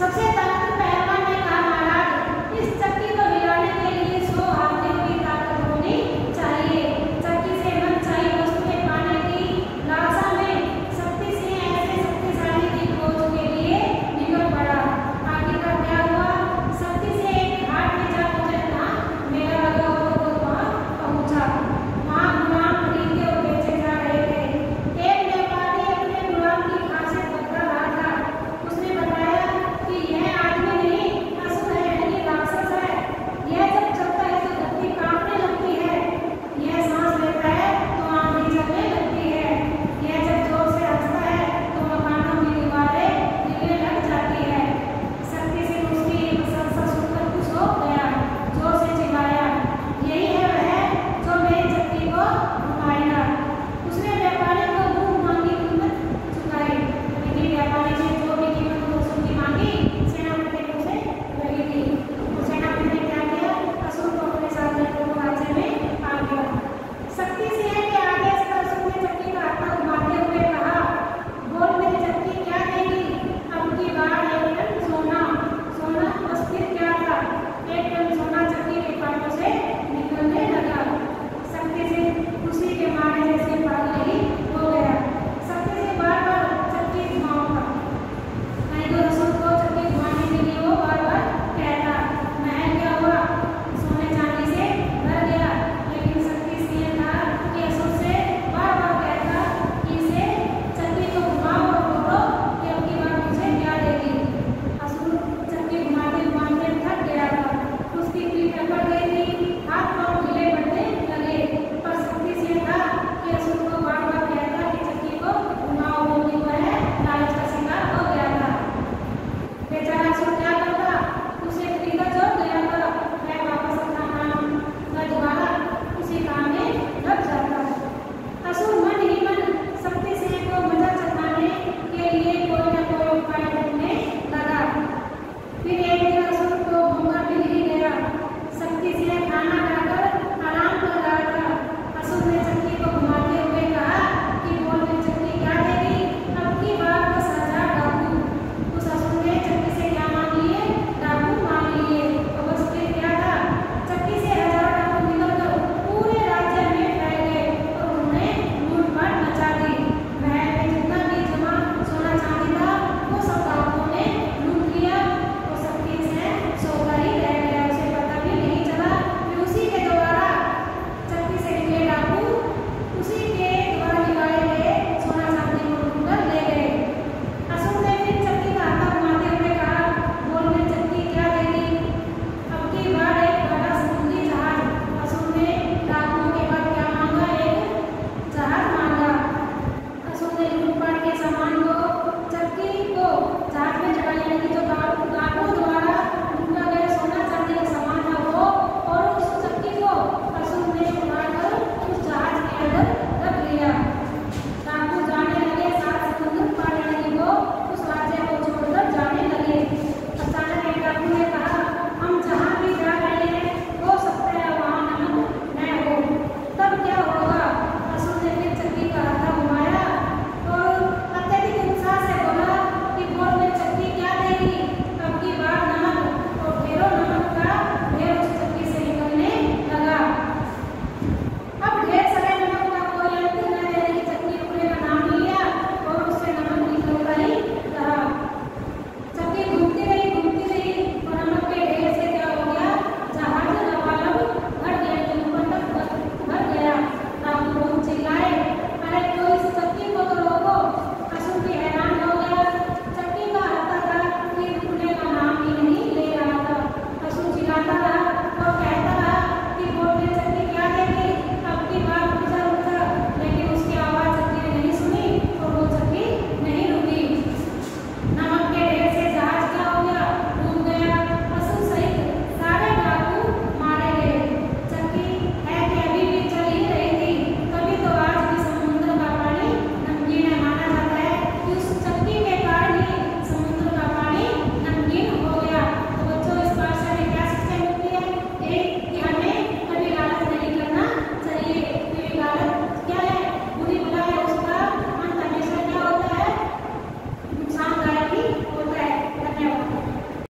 作戦会